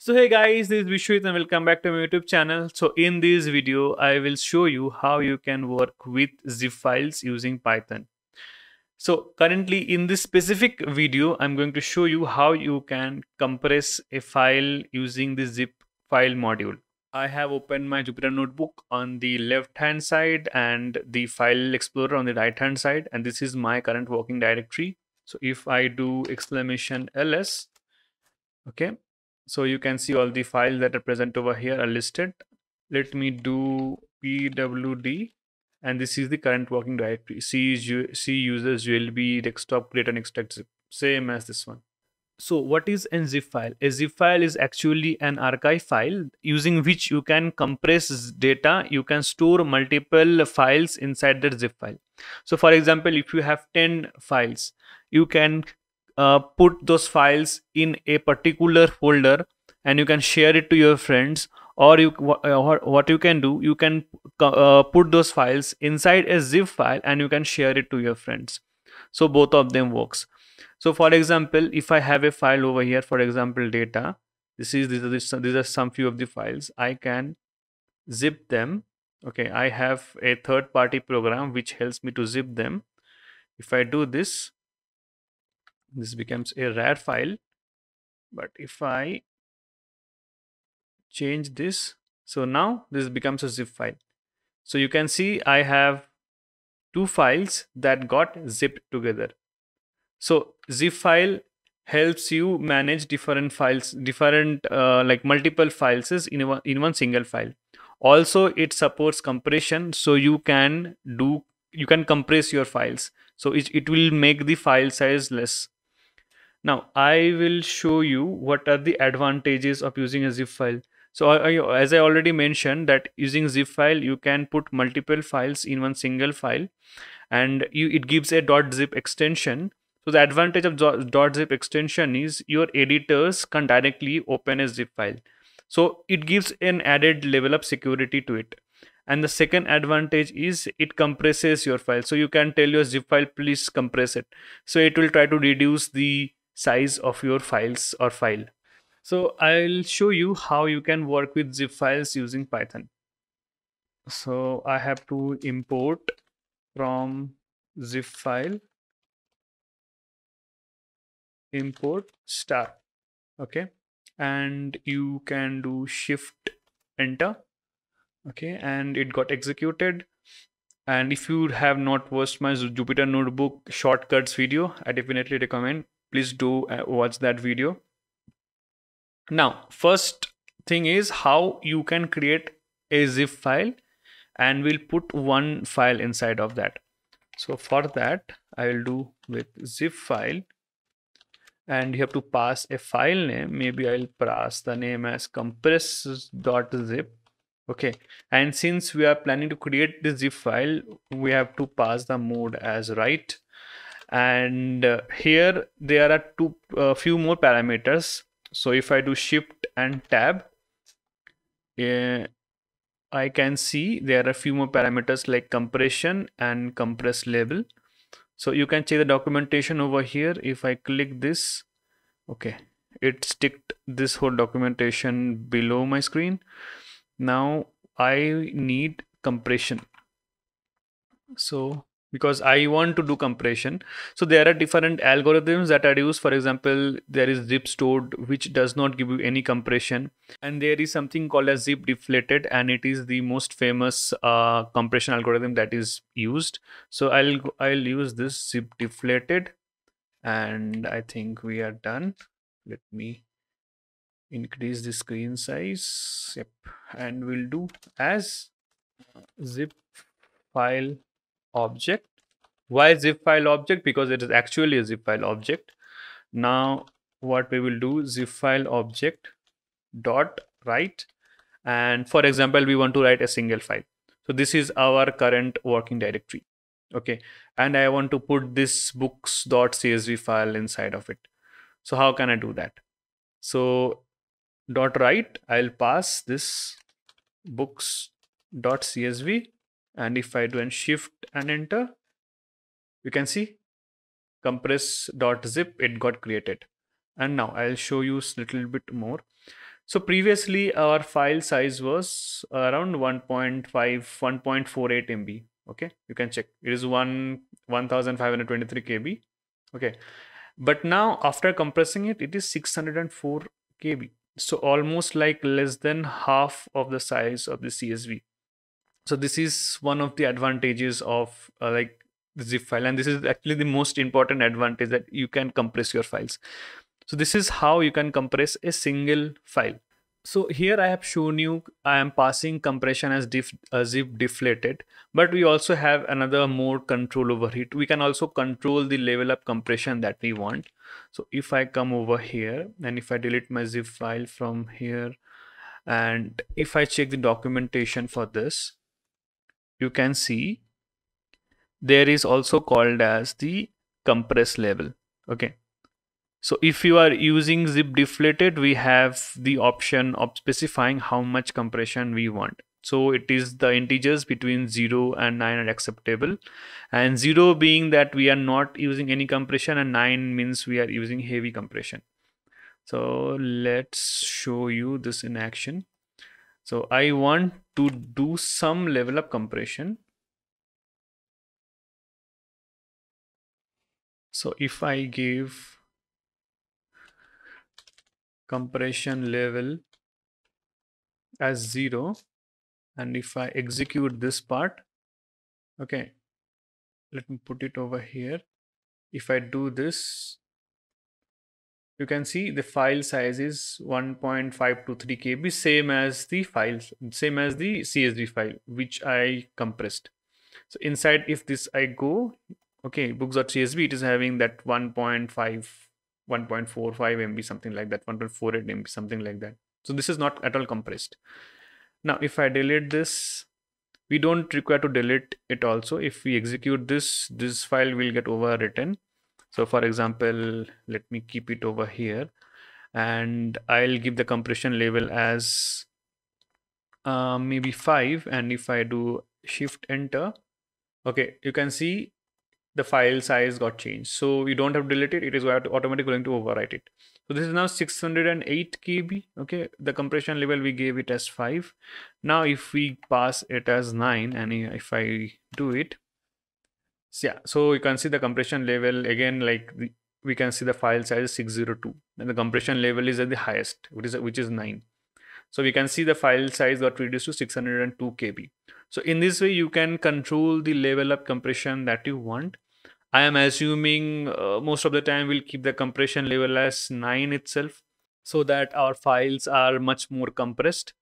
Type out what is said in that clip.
So hey guys, this is Biswajit and welcome back to my YouTube channel. So in this video, I will show you how you can work with zip files using Python. So currently in this specific video, I'm going to show you how you can compress a file using the zip file module. I have opened my Jupyter notebook on the left hand side and the file explorer on the right hand side and this is my current working directory. So if I do exclamation ls, okay, so you can see all the files that are present over here are listed. Let me do pwd and this is the current working directory. C, c users ulb desktop create and extract zip same as this one. So what is a zip file? A zip file is actually an archive file using which you can compress data. You can store multiple files inside that zip file. So for example if you have 10 files you can uh, put those files in a particular folder and you can share it to your friends or you uh, what you can do you can uh, put those files inside a zip file and you can share it to your friends. So both of them works. So for example if i have a file over here for example data this is these are, these are some few of the files. I can zip them. Okay i have a third party program which helps me to zip them. If i do this this becomes a rar file. But if I change this so now this becomes a zip file. So you can see I have two files that got zipped together. So zip file helps you manage different files different uh, like multiple files in one, in one single file. Also it supports compression so you can do you can compress your files. So it, it will make the file size less now I will show you what are the advantages of using a zip file. So I, as I already mentioned that using zip file you can put multiple files in one single file and you, it gives a .zip extension. So the advantage of .zip extension is your editors can directly open a zip file. So it gives an added level of security to it. And the second advantage is it compresses your file. So you can tell your zip file, please compress it. So it will try to reduce the size of your files or file. So I'll show you how you can work with zip files using Python. So I have to import from zip file import star okay and you can do shift enter okay and it got executed and if you have not watched my jupyter notebook shortcuts video i definitely recommend please do uh, watch that video. Now first thing is how you can create a zip file and we'll put one file inside of that. So for that i will do with zip file and you have to pass a file name. Maybe i'll pass the name as compress.zip okay? And since we are planning to create the zip file we have to pass the mode as write and uh, here there are two uh, few more parameters. So if i do shift and tab uh, i can see there are a few more parameters like compression and compress level so you can check the documentation over here. If i click this okay it sticked this whole documentation below my screen. Now i need compression. So because I want to do compression. So there are different algorithms that are used. For example, there is zip stored, which does not give you any compression. And there is something called as zip deflated, and it is the most famous uh, compression algorithm that is used. So I'll I'll use this zip deflated, and I think we are done. Let me increase the screen size. Yep, and we'll do as zip file object. Why zip file object? Because it is actually a zip file object. Now what we will do zip file object dot write. And for example we want to write a single file. So this is our current working directory. Okay. And i want to put this books.csv file inside of it. So how can i do that? So dot write i'll pass this books.csv and if I do and shift and enter you can see compress.zip it got created and now I'll show you a little bit more So previously our file size was around 1.5, 1.48 MB. Okay, you can check. It is one 1523 KB. Okay, but now after compressing it, it is 604 KB. So almost like less than half of the size of the CSV. So this is one of the advantages of uh, like the zip file, and this is actually the most important advantage that you can compress your files. So this is how you can compress a single file. So here I have shown you I am passing compression as diff, uh, zip deflated, but we also have another more control over it. We can also control the level of compression that we want. So if I come over here and if I delete my zip file from here and if I check the documentation for this, you can see there is also called as the compress level. Okay. So if you are using zip deflated, we have the option of specifying how much compression we want. So it is the integers between 0 and 9 are acceptable. And 0 being that we are not using any compression and 9 means we are using heavy compression. So let's show you this in action. So I want to do some level of compression. So if I give compression level as 0 and if I execute this part okay let me put it over here if I do this you can see the file size is 1.523 KB same as the files same as the CSV file which I compressed so inside if this I go okay books.csv it is having that 1.5 1.45 MB, something like that, 1.48 MB, something like that. So this is not at all compressed. Now, if I delete this, we don't require to delete it also. If we execute this, this file will get overwritten. So for example, let me keep it over here and I'll give the compression level as uh, maybe 5 and if I do shift enter okay you can see the file size got changed. So you don't have to delete it. It is automatically going to overwrite it. So this is now 608 KB. Okay. The compression level, we gave it as five. Now if we pass it as nine and if I do it, yeah, so you can see the compression level again, like we can see the file size is 602 and the compression level is at the highest, which is, which is nine. So we can see the file size got reduced to 602 KB. So in this way, you can control the level of compression that you want I am assuming uh, most of the time we'll keep the compression level as 9 itself so that our files are much more compressed